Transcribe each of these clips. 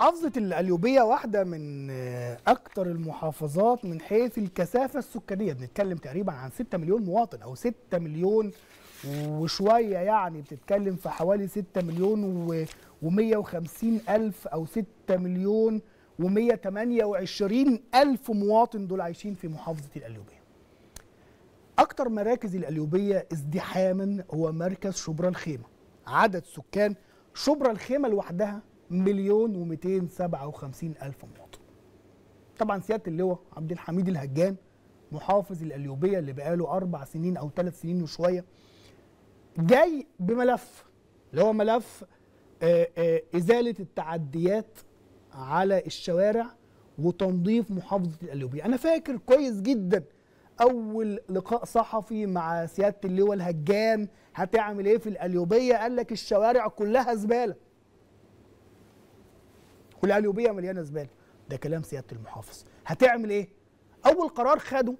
محافظة القليوبية واحدة من أكثر المحافظات من حيث الكثافة السكانية. بنتكلم تقريبا عن 6 مليون مواطن أو 6 مليون وشوية يعني بتتكلم في حوالي 6 مليون و150 ألف أو 6 مليون و128 ألف مواطن دول عايشين في محافظة القليوبية أكثر مراكز القليوبية ازدحاما هو مركز شبرا الخيمة. عدد سكان شبرا الخيمة لوحدها مليون ومئتين سبعة وخمسين ألف مواطن. طبعا سيادة اللواء عبد الحميد الهجان محافظ القليوبية اللي بقاله أربع سنين أو ثلاث سنين وشوية جاي بملف اللي هو ملف آآ آآ إزالة التعديات على الشوارع وتنظيف محافظة القليوبية أنا فاكر كويس جدا أول لقاء صحفي مع سيادة اللواء الهجان هتعمل إيه في القليوبية قال لك الشوارع كلها زبالة. والقليوبيه مليانة زبالة. ده كلام سيادة المحافظ. هتعمل إيه؟ أول قرار خده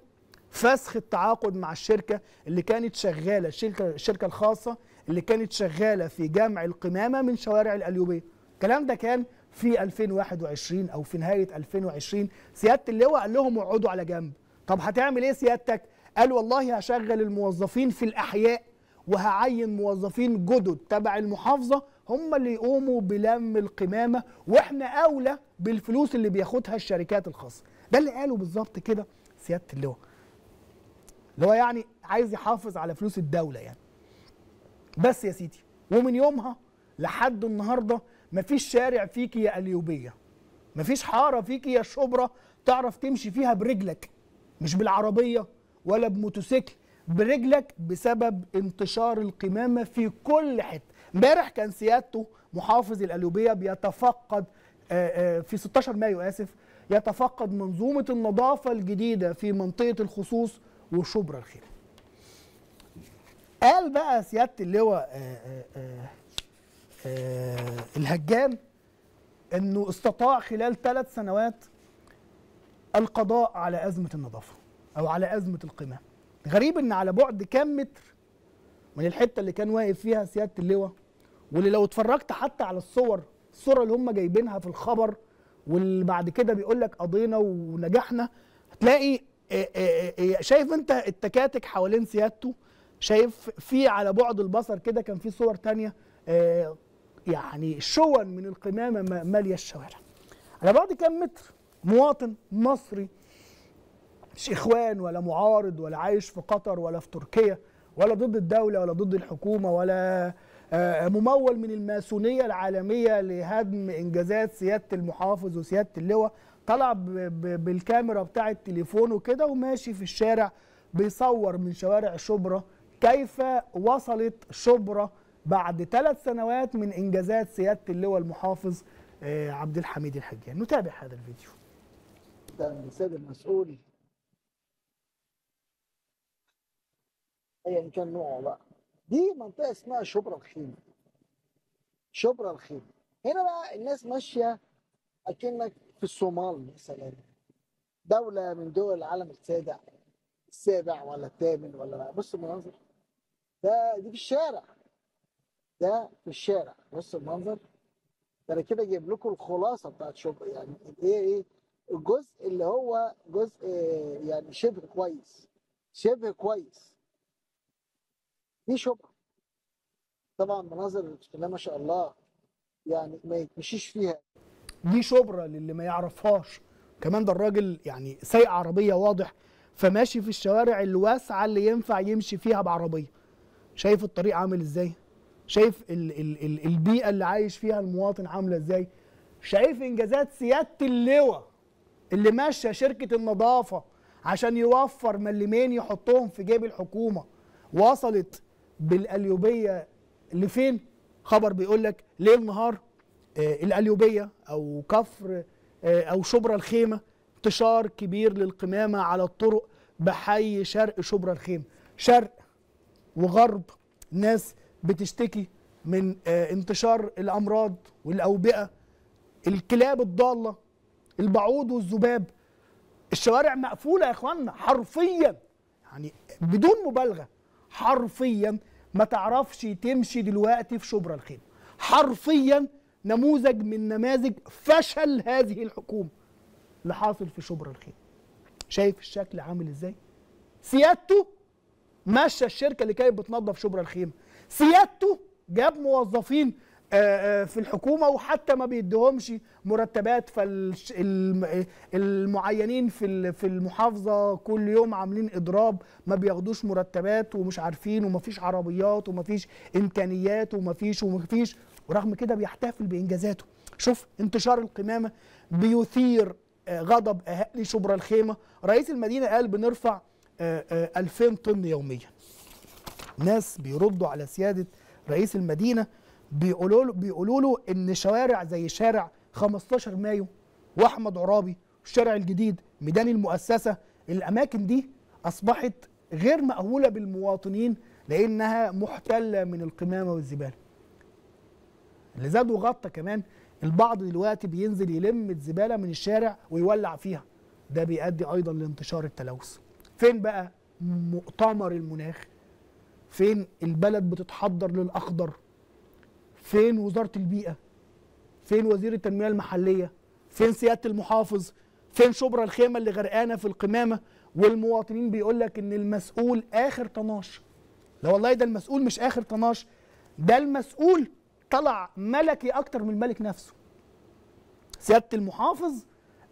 فسخ التعاقد مع الشركة اللي كانت شغالة الشركة الشركة الخاصة اللي كانت شغالة في جمع القمامة من شوارع القليوبيه الكلام ده كان في 2021 أو في نهاية 2020 سيادة اللواء قال لهم اقعدوا على جنب. طب هتعمل إيه سيادتك؟ قال والله هشغل الموظفين في الأحياء وهعين موظفين جدد تبع المحافظة هم اللي يقوموا بلم القمامة وإحنا أولى بالفلوس اللي بياخدها الشركات الخاصة. ده اللي قاله بالظبط كده سيادة اللواء. اللي هو يعني عايز يحافظ على فلوس الدولة يعني. بس يا سيدي ومن يومها لحد النهارده مفيش شارع فيك يا قليوبيه مفيش حارة فيك يا شبرا تعرف تمشي فيها برجلك. مش بالعربية ولا بموتوسيكل برجلك بسبب انتشار القمامة في كل حتة. امبارح كان سيادته محافظ القليوبيه بيتفقد في 16 مايو آسف يتفقد منظومة النظافة الجديدة في منطقة الخصوص وشبرا الخير. قال بقى سيادة اللواء الهجان إنه استطاع خلال ثلاث سنوات القضاء على أزمة النظافة أو على أزمة القمام. غريب إن على بعد كام متر من الحتة اللي كان واقف فيها سيادة اللواء واللي لو اتفرجت حتى على الصور الصورة اللي هم جايبينها في الخبر واللي بعد كده بيقول لك قضينا ونجحنا هتلاقي شايف انت التكاتك حوالين سيادته؟ شايف في على بعد البصر كده كان في صور تانية؟ يعني شون من القمامة مالية الشوارع. على بعد كام متر؟ مواطن مصري مش إخوان ولا معارض ولا عايش في قطر ولا في تركيا ولا ضد الدولة ولا ضد الحكومة ولا ممول من الماسونية العالمية لهدم إنجازات سيادة المحافظ وسيادة اللواء. طلع بالكاميرا بتاع التليفون وكده وماشي في الشارع بيصور من شوارع شبرا. كيف وصلت شبرا بعد ثلاث سنوات من إنجازات سيادة اللواء المحافظ عبد الحميد الحجان؟ نتابع هذا الفيديو. السيد المسؤول. ايا كان نوعه بقى. دي منطقة اسمها شبرا الخيمه شبرا الخيمه هنا بقى الناس ماشية أكنك في الصومال مثلا. دولة من دول العالم السابع السابع ولا الثامن ولا بص المناظر ده دي في الشارع. ده في الشارع. بص المنظر. ده أنا كده جايب لكم الخلاصة بتاعت شبرا. يعني إيه إيه؟ الجزء اللي هو جزء يعني شبه كويس. شبه كويس. دي شبرا طبعا مناظر الله ما شاء الله يعني ما يتمشيش فيها. دي شبرا للي ما يعرفهاش. كمان ده الراجل يعني سايق عربية واضح فماشي في الشوارع الواسعة اللي ينفع يمشي فيها بعربية. شايف الطريق عامل إزاي؟ شايف ال ال ال البيئة اللي عايش فيها المواطن عاملة إزاي؟ شايف انجازات سيادة اللواء اللي ماشية شركة النظافة عشان يوفر ملمين يحطهم في جيب الحكومة. وصلت بالقليوبيه لفين؟ خبر بيقول لك ليل نهار آه القليوبيه أو كفر آه أو شبرا الخيمة انتشار كبير للقمامة على الطرق بحي شرق شبرا الخيمة. شرق وغرب ناس بتشتكي من آه انتشار الأمراض والأوبئة. الكلاب الضالة البعوض والذباب. الشوارع مقفولة يا اخوانا حرفيا يعني بدون مبالغة حرفيا. ما تعرفش تمشي دلوقتي في شبرا الخيمه حرفيا نموذج من نماذج فشل هذه الحكومة اللي حاصل في شبرا الخير شايف الشكل عامل إزاي؟ سيادته مشى الشركة اللي كانت بتنظف شبرا الخيمه سيادته جاب موظفين في الحكومة وحتى ما بيديهمش مرتبات فالمعينين في في المحافظة كل يوم عاملين إضراب ما بياخدوش مرتبات ومش عارفين ومفيش عربيات ومفيش إمكانيات ومفيش ومفيش ورغم كده بيحتفل بإنجازاته. شوف انتشار القمامة بيثير آه، غضب أهالي شبرا الخيمة. رئيس المدينة قال بنرفع آه، آه، 2000 طن يوميا. ناس بيردوا على سيادة رئيس المدينة بيقولوا له بيقولوا له إن شوارع زي شارع 15 مايو وأحمد عرابي والشارع الجديد ميدان المؤسسة الأماكن دي أصبحت غير مأهولة بالمواطنين لأنها محتلة من القمامة والزبالة. اللي زاد وغطى كمان البعض دلوقتي بينزل يلم الزبالة من الشارع ويولع فيها. ده بيؤدي أيضا لانتشار التلوث. فين بقى مؤتمر المناخ؟ فين البلد بتتحضر للأخضر؟ فين وزارة البيئة؟ فين وزير التنمية المحلية؟ فين سيادة المحافظ؟ فين شبرا الخيمة اللي غرقانة في القمامة؟ والمواطنين بيقول لك إن المسؤول آخر طناش. لا والله ده المسؤول مش آخر طناش ده المسؤول طلع ملكي أكتر من الملك نفسه. سيادة المحافظ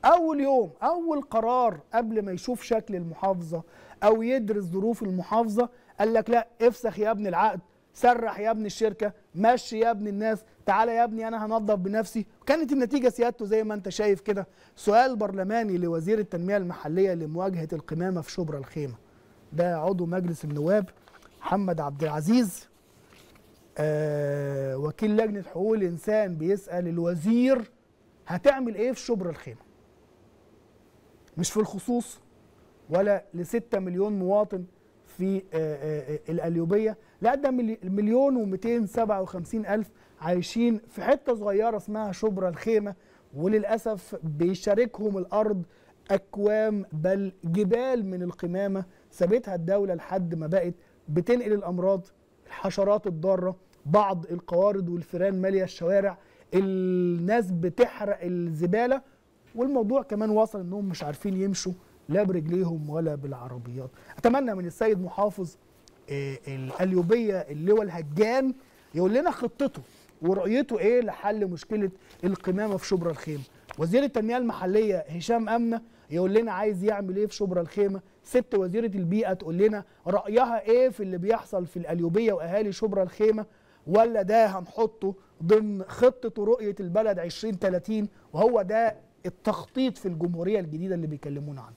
أول يوم أول قرار قبل ما يشوف شكل المحافظة أو يدرس ظروف المحافظة قال لك لا افسخ يا ابني العقد. سرح يا ابني الشركة مشي يا ابني الناس تعالى يا ابني أنا هنظف بنفسي. كانت النتيجة سيادته زي ما انت شايف كده. سؤال برلماني لوزير التنمية المحلية لمواجهة القمامة في شبرا الخيمة. ده عضو مجلس النواب محمد عبد العزيز. آه وكيل لجنة حقوق الإنسان بيسأل الوزير هتعمل إيه في شبرا الخيمة؟ مش في الخصوص ولا لستة مليون مواطن في آه، آه، آه، ده ملي- مليون ومئتين سبعة وخمسين ألف عايشين في حتة صغيرة اسمها شبرا الخيمة وللأسف بيشاركهم الأرض أكوام بل جبال من القمامة. سابتها الدولة لحد ما بقت بتنقل الأمراض الحشرات الضارة بعض القوارض والفيران مالية الشوارع الناس بتحرق الزبالة والموضوع كمان وصل إنهم مش عارفين يمشوا. لا برجليهم ولا بالعربيات. أتمنى من السيد محافظ آه، القليوبية اللواء الهجان يقول لنا خطته ورؤيته إيه لحل مشكلة القمامة في شبرا الخيمة. وزير التنمية المحلية هشام أمنة يقول لنا عايز يعمل إيه في شبرا الخيمة. ست وزيرة البيئة تقول لنا رأيها إيه في اللي بيحصل في القليوبية وأهالي شبرا الخيمة ولا ده هنحطه ضمن خطة ورؤيه البلد 2030 وهو ده التخطيط في الجمهورية الجديدة اللي بيكلمونا عنه